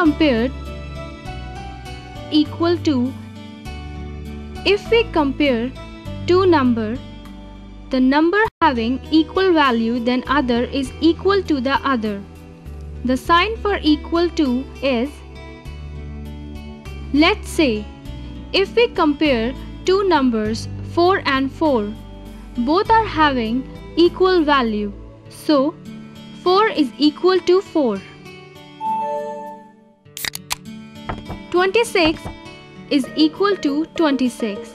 compare equal to if we compare two number the number having equal value than other is equal to the other. The sign for equal to is let's say if we compare two numbers 4 and 4 both are having equal value. So 4 is equal to 4 26 is equal to 26.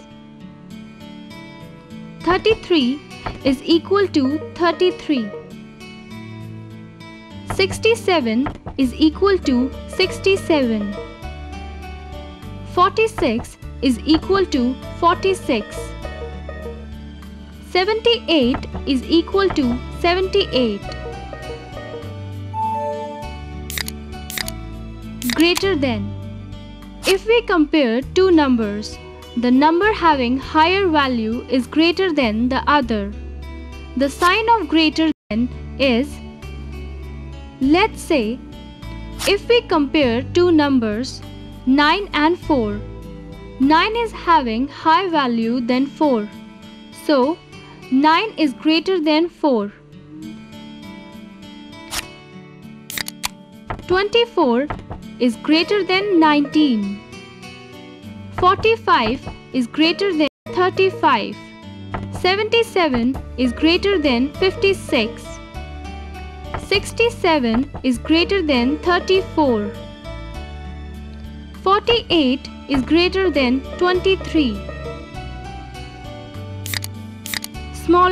33 is equal to 33. 67 is equal to 67. 46 is equal to 46. 78 is equal to 78. Greater than if we compare two numbers, the number having higher value is greater than the other. The sign of greater than is Let's say if we compare two numbers 9 and 4, 9 is having high value than 4. So 9 is greater than 4. 24 is greater than 19. 45 is greater than 35. 77 is greater than 56. 67 is greater than 34. 48 is greater than 23. Smaller